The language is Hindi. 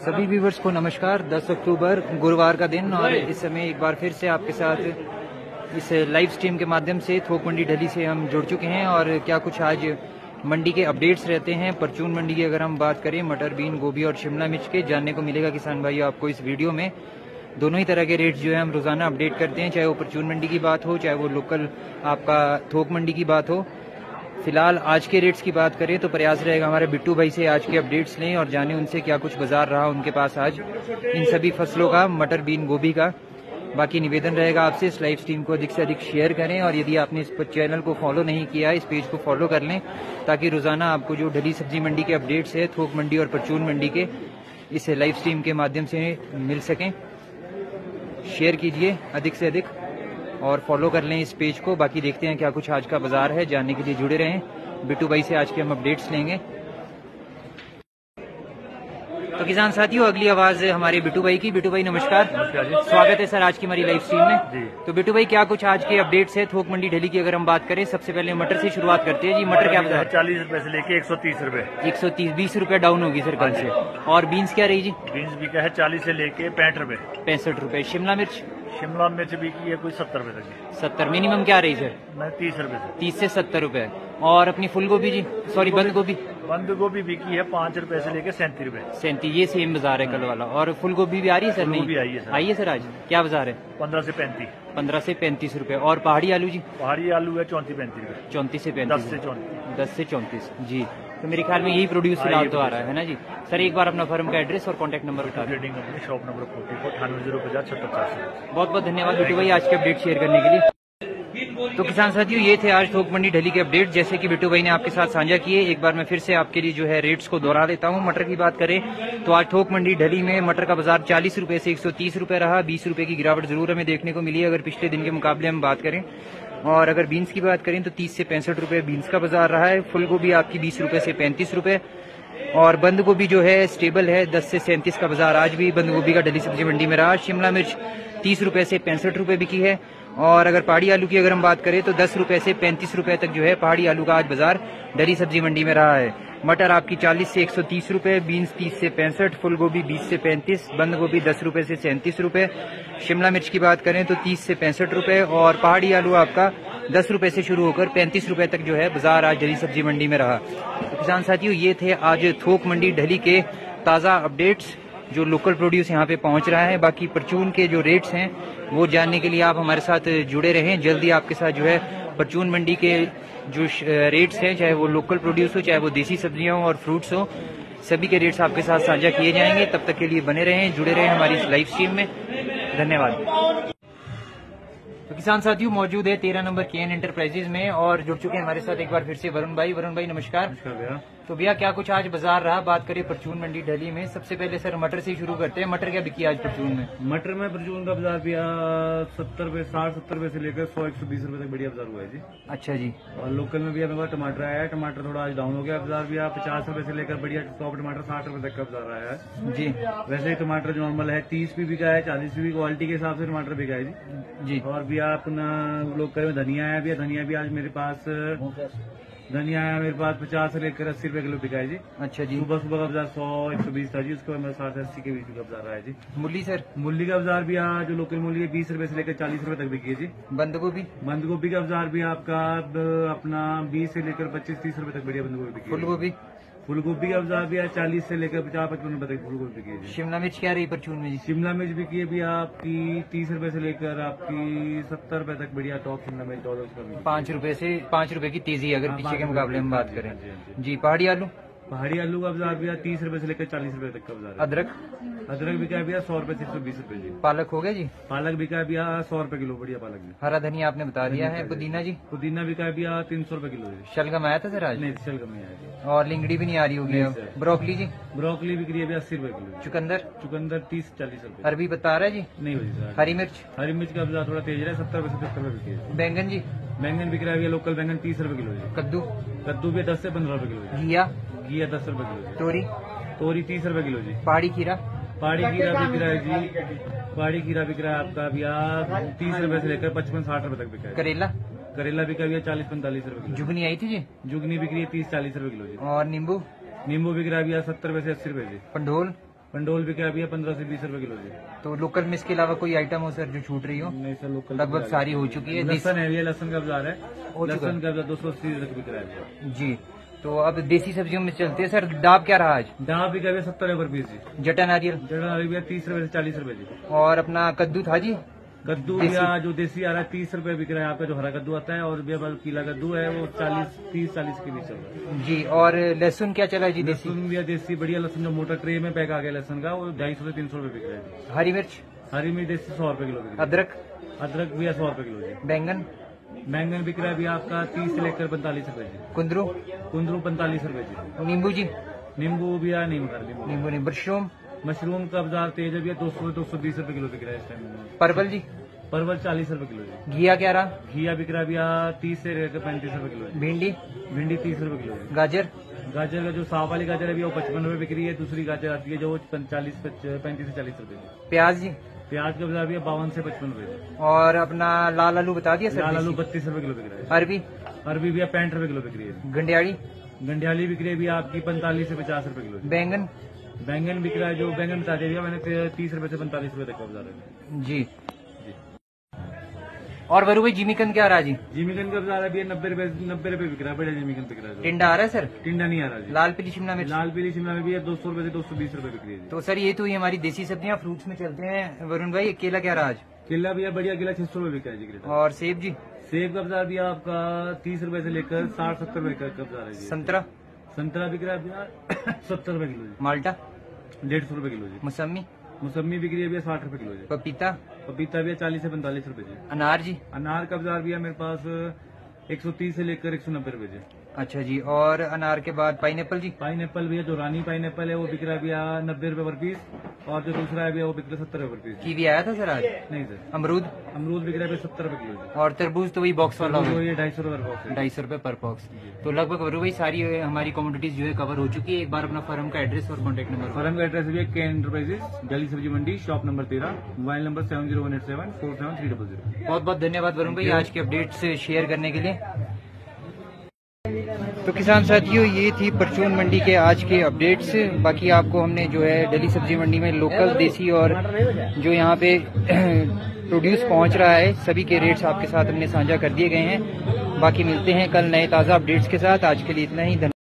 सभी व्यूवर्स को नमस्कार। 10 अक्टूबर गुरुवार का दिन और इस समय एक बार फिर से आपके साथ इस लाइव स्ट्रीम के माध्यम से थोक मंडी ढली से हम जुड़ चुके हैं और क्या कुछ आज मंडी के अपडेट्स रहते हैं। परचून मंडी की अगर हम बात करें मटर बीन गोभी और शिमला मिर्च के जानने को मिलेगा किसान भाई आपको इस वीडियो में। दोनों ही तरह के रेट जो है हम रोज़ाना अपडेट करते हैं चाहे वो परचून मंडी की बात हो चाहे वो लोकल आपका थोक मंडी की बात हो। फ़िलहाल आज के रेट्स की बात करें तो प्रयास रहेगा हमारे बिट्टू भाई से आज के अपडेट्स लें और जाने उनसे क्या कुछ बाज़ार रहा उनके पास आज। इन सभी फ़सलों का, मटर, बीन, गोभी का बाकी निवेदन रहेगा आपसे। इस लाइव स्ट्रीम को अधिक से अधिक शेयर करें और यदि आपने इस चैनल को फॉलो नहीं किया, इस पेज को फॉलो कर लें ताकि रोज़ाना आपको जो ढली सब्ज़ी मंडी के अपडेट्स है, थोक मंडी और परचून मंडी के, इस लाइव स्ट्रीम के माध्यम से मिल सकें। शेयर कीजिए अधिक से अधिक। और फॉलो कर लें इस पेज को। बाकी देखते हैं क्या कुछ आज का बाज़ार है। जानने के लिए जुड़े रहें। बिट्टू भाई से आज के हम अपडेट्स लेंगे। तो किसान साथियों अगली आवाज़ हमारे बिट्टू भाई की। बिट्टू भाई नमस्कार। स्वागत है सर आज की हमारी लाइव स्ट्रीम में। तो बिट्टू भाई क्या कुछ आज के अपडेट्स है? थोक मंडी ढेली की अगर हम बात करें सबसे पहले मटर से शुरुआत करते हैं जी। मटर क्या बता चालीस रूपए से लेके एक सौ तीस रूपए। एक सौ तीस बीस रूपए डाउन होगी सर कल से। और बीन्स क्या रही जी? बीन्स भी क्या है? चालीस से लेके पैंठ रूपए। पैंसठ रूपए। शिमला मिर्च? शिमला मिर्च भी की है कोई सत्तर रुपए तक सत्तर। मिनिमम क्या रही सर मैं तीस रुपए तीस से सत्तर रुपए। और अपनी फूल गोभी जी सॉरी बंद गोभी। बंद गोभी बिकी है पाँच रूपए से लेके सैंतीस रूपए। सैंतीस ये सेम बाज़ार है कल वाला। और फुल गोभी भी आ रही है सर? नहीं। गोभी आई है सर। आई है सर आज? क्या बाज़ार है? पंद्रह से पैंतीस। पंद्रह से पैंतीस रूपए। और पहाड़ी आलू जी? पहाड़ी आलू है चौंतीस पैंतीस रूपए। चौंतीस से दस पैंतीस से चौंतीस। दस से चौंतीस। जी। तो मेरे ख्याल में यही प्रोड्यूस हाँ, फ़िलहाल तो आ रहा है ना जी? सर एक बार अपना फर्म का एड्रेस और कॉन्टैक्ट नंबर बता दें। Trading company shop number forty four अठानवे ज़ीरो पचास छत्तर चार बहुत बहुत धन्यवाद भाई आज के अपडेट शेयर करने के लिए। तो किसान साथियों, ये थे आज थोक मंडी ढली के अपडेट। जैसे कि बिट्टू भाई ने आपके साथ साझा किए, एक बार मैं फिर से आपके लिए जो है रेट्स को दोहरा देता हूँ। मटर की बात करें तो आज थोक मंडी ढली में मटर का बाज़ार चालीस रूपए से एक सौ तीस रूपए रहा। बीस रूपए की गिरावट ज़रूर हमें देखने को मिली, अगर पिछले दिन के मुकाबले हम बात करें। और अगर बीन्स की बात करें तो तीस से पैंसठ रूपए बीन्स का बाज़ार रहा है। फुल गोभी आपकी बीस रूपए से पैंतीस रूपए। और बंद गोभी जो है स्टेबल है, दस से सैंतीस का बाज़ार आज भी बंद गोभी का डली सब्ज़ी मंडी में रहा। शिमला मिर्च तीस रूपए से पैंसठ रूपए बिकी है। और अगर पहाड़ी आलू की अगर हम बात करें तो दस रूपए से पैंतीस रूपए तक जो है पहाड़ी आलू का आज बाज़ार डली सब्ज़ी मंडी में रहा है। मटर आपकी चालीस से एक सौ तीस रूपए, बीन्स तीस से पैंसठ फुल गोभी बीस से पैंतीस बंद गोभी दस रूपए से सैंतीस रूपए। शिमला मिर्च की बात करें तो तीस से पैंसठ रूपए और पहाड़ी आलू आपका दस रूपए से शुरू होकर पैंतीस रूपए तक जो है बाज़ार आज डली सब्ज़ी मंडी में रहा। तो किसान साथियों, ये थे आज थोक मंडी ढली के ताज़ा अपडेट्स जो लोकल प्रोड्यूस यहाँ पे पहुँच रहा है, बाकी परचून के जो रेट्स हैं, वो जानने के लिए आप हमारे साथ जुड़े रहें। जल्दी आपके साथ जो है परचून मंडी के जो रेट्स हैं, चाहे वो लोकल प्रोड्यूस हो, चाहे वो देसी सब्ज़ियाँ हो और फ्रूट्स हो, सभी के रेट्स आपके साथ साझा किए जाएँगे। तब तक के लिए बने रहें, जुड़े रहें हमारी इस लाइव स्ट्रीम में। धन्यवाद। तो किसान साथियों, मौजूद है तेरह नंबर के एन एंटरप्राइजेज में और जुड़ चुके हैं हमारे साथ एक बार फिर से वरुण भाई। वरुण भाई नमस्कार भैया। तो भैया क्या कुछ आज बाज़ार रहा? बात करें परचून मंडी ढली में। सबसे पहले सर मटर से ही शुरू करते हैं। मटर क्या बिकी आज परचून में? मटर में प्रचून का बाज़ार भैया सत्तर रुपए साठ सत्तर रुपए से लेकर सौ एक सौ बीस रुपए तक बढ़िया बाज़ार हुआ है जी। अच्छा जी। और लोकल में भी मेरे पास टमाटर आया है। टमाटर थोड़ा आज डाउन हो गया। बाज़ार भी आप पचास रुपए से लेकर बढ़िया टॉप टमाटर साठ रुपए तक का बाज़ार आया है। जी। वैसे ही टमाटर नॉर्मल है तीस भी बिका है चालीस भी क्वालिटी के हिसाब से टमाटर बिका है जी। जी। और भैया अपना लोकल में धनिया है। भी धनिया भी आज मेरे पास धनिया है मेरे पास पचास से लेकर अस्सी रुपए किलो बिका है जी। अच्छा जी। सुबह सुबह का बाज़ार सौ एक सौ बीस था जी उसके बाद मेरे साठ से अस्सी के बीच का बाज़ार रहा है जी। मूली सर? मूली का बाज़ार भी यहाँ जो लोकल मूली है बीस रुपए से लेकर चालीस रुपए तक बिकी है जी। बंद गोभी बंद गोभी का बाज़ार भी आपका अपना बीस से लेकर पच्चीस तीस रुपए तक बढ़िया बंद गोभी बिकी फूल गोभी फूल गोभी का भी है चालीस से लेकर पचास पचपन रुपए तक फूल गोभी की शिमला मिर्च क्या रही परचून में जी? शिमला मिर्च भी है भी आपकी तीस रुपए से लेकर आपकी सत्तर रुपए तक बढ़िया टॉप शिमला मिर्च डॉलर का भी पाँच रुपए से पाँच रुपए की तेज़ी अगर हाँ, पीछे के मुकाबले हम बात करें। जी, पहाड़ी आलू? पहाड़ी आलू का बाज़ार भी तीस रुपए से लेकर चालीस रुपए तक का बाज़ार अदरक? अदरक बिका है भैया? सौ रुपए से एक सौ बीस रुपए जी। पालक हो गया जी? पालक बिका है भैया? सौ रुपए किलो बढ़िया पालक जी। हरा धनिया आपने बता दिया है पुदीना जी? पुदीना बिका है भैया? तीन सौ रुपए किलो जी शलगम आया था सर आज? नहीं शलगम नहीं आया और लिंगड़ी भी नहीं आ रही होगी। ब्रोकली जी? ब्रोकली बिक्री है भैया अस्सी रुपए किलो चुकंदर? चुकंदर तीस चालीस रुपए। अरबी बता रहा है जी? नहीं हो जी सर। हरी मिर्च? हरी मिर्च का बाज़ार थोड़ा तेज रहा है सत्तर रुपए सत्तर रुपए बिकी है। बैंगन जी? बैंगन बिक रहा है लोकल बैंगन तीस रुपए किलो कद्दू? कद्दू भी दस से पंद्रह रुपए किलो जी घिया? दस रुपए किलो तोरी? तोरी तीस रुपए किलो जी। पहाड़ी खीरा? पहाड़ी खीरा बिक रहा है जी। पहाड़ी खीरा बिक रहा है आपका भैया तीस रुपए से लेकर पचपन साठ रुपए तक बिका है। करेला? करेला बिका भैया चालीस पैंतालीस रुपए जुगनी आई थी जी? जुगनी बिक रही है तीस चालीस रुपए किलो जी। और नींबू? नींबू बिक रहा है भैया सत्तर रुपए से अस्सी रुपए जी। पंडोल? पंडोल बिक रहा भैया पंद्रह से बीस रुपए किलो जी। तो लोकल में इसके अलावा कोई आइटम हो सर जो छूट रही हो? नहीं सर लोकल लगभग सारी हो। चुकी है लसन है भैया लसन का बाज़ार है। लसन का बाज़ार दो सौ अस्सी तक बिक रहा है जी। तो अब देसी सब्जियों में चलते हैं। सर डाब क्या रहा आज? जहाँ बिका भैया सत्तर रुपए पीस जी जटा नारियल। जड़ा भैया तीस रुपए से चालीस रुपए जी। और अपना कद्दू था जी? कद्दू भैया जो देसी आ रहा है तीस रुपए बिक रहा है आपका जो हरा कद्दू आता है और भैया पीला कद्दू है वो चालीस तीस चालीस के बीच चल रहा है। जी और लहसुन क्या चला जी देसी? लहसुन भैया देसी बढ़िया लहसुन जो मोटा ट्रे में पैक आ गया लहसुन का वो ढाई सौ से तीन सौ रुपए बिक रहा है हरी मिर्च? हरी मिर्च देसी सौ रुपए किलो अदरक? अदरक भैया सौ रुपए किलो जी। बैंगन? बैंगन बिक रहा है भैया आपका तीस से लेकर पैंतालीस रुपए जी। कुंदरू? कुंदरू पैंतालीस रुपए जी। नींबू जी? नींबू भैया नहीं बता नींबू। नींबू नहीं मशरूम? मशरूम का बाज़ार तेज है भैया दो सौ दो सौ बीस रुपए किलो बिक रहा है इस टाइम परवल जी? परवल चालीस रुपए किलो जी। घिया क्या रहा? घिया बिक रहा है भैया तीस से लेकर पैंतीस रुपए किलो भिंडी? भिंडी तीस रुपए किलो है गाजर? गाजर का जो साफ़ वाली गाजर है वो पचपन रुपए बिक रही है दूसरी गाजर आती है जो चालीस पैंतीस से चालीस रुपए। प्याज जी? प्याज का बता दिया बावन से पचपन रुपए और अपना लाल आलू बता दिया सर लाल आलू बत्तीस रुपए किलो बिक रहा है। अरबी? अरबी भैया पैंठ रुपए किलो बिक रही है। गंडियाली गंडियाली बिक रही है भैया आपकी पैंतालीस से पचास रुपए किलो बैंगन? बैंगन बिक रहा है जो बैंगन बता दिया मैंने तीस रुपए से पैंतालीस रुपए तक का बता है। जी जी। और वरू भाई जिमीकंद क्या आ रहा जी? जिमीकन का बाज़ार है भैया नब्बे रुपए नब्बे रुपए बिक रहा है बड़ा जिमीकन बिक रहा है टिंडा आ रहा है सर? टिंडा नहीं आ रहा है लाल पीली शिमला मिर्च? लाल पीली शिमला में भी है दो सौ रुपए से दो सौ बीस रुपए बिक रही है तो सर ये तो ये हमारी देसी सब्ज़ियाँ फ्रूट्स में चलते हैं। वरुण भाई केला क्या रहा आज? केला भैया बढ़िया केला छह सौ रुपए बिक रहा है और सेब जी? सेब का बाज़ार भैया आपका तीस रुपए से लेकर साठ सत्तर रुपए का बाज़ार है संतरा? संतरा बिक रहा है सत्तर रुपए किलो माल्टा? डेढ़ सौ रुपए किलो जी। मौसमी मौसमी बिक्री रही है भैया साठ रुपए किलो जी। पपीता? पपीता भी चालीस से पैंतालीस रुपए जी। अनार जी? अनार का बाज़ार भैया मेरे पास एक सौ तीस से लेकर एक सौ नब्बे रुपए जी। अच्छा जी और अनार के बाद पाइनएप्पल जी? पाइन एप्पल भैया जो रानी पाइन है वो बिक रहा है भैया नब्बे रुपए पर पीस और जो दूसरा है भैया वो बिक रहा है सत्तर रुपए पर पीस कीवी आया था सर आज? नहीं सर। अमरूद? अमरूद बिक रहा है सत्तर रुपए किलो और तरबूज तो वही बॉक्स वाला ढाई सौ रुपए बॉक्स ढाई सौ रुपए पर बॉक्स तो लगभग वरू भाई सारी हमारी कॉमोडिटीज जो है कवर हो चुकी है। एक बार अपना फर्म का एड्रेस और कॉन्टेक्ट नंबर फर्म का एड्रेस है के एंटरप्राइजेस गली सब्ज़ी मंडी शॉप नंबर तेरह mobile number seven zero one eight seven four seven three double zero बहुत बहुत धन्यवाद वरुण भाई आज के अपडेट्स शेयर करने के लिए। तो किसान साथियों, ये थी परचून मंडी के आज के अपडेट्स। बाकी आपको हमने जो है डेली सब्ज़ी मंडी में लोकल, देसी और जो यहाँ पे प्रोड्यूस पहुँच रहा है, सभी के रेट्स आपके साथ हमने साझा कर दिए गए हैं। बाकी मिलते हैं कल नए ताज़ा अपडेट्स के साथ। आज के लिए इतना ही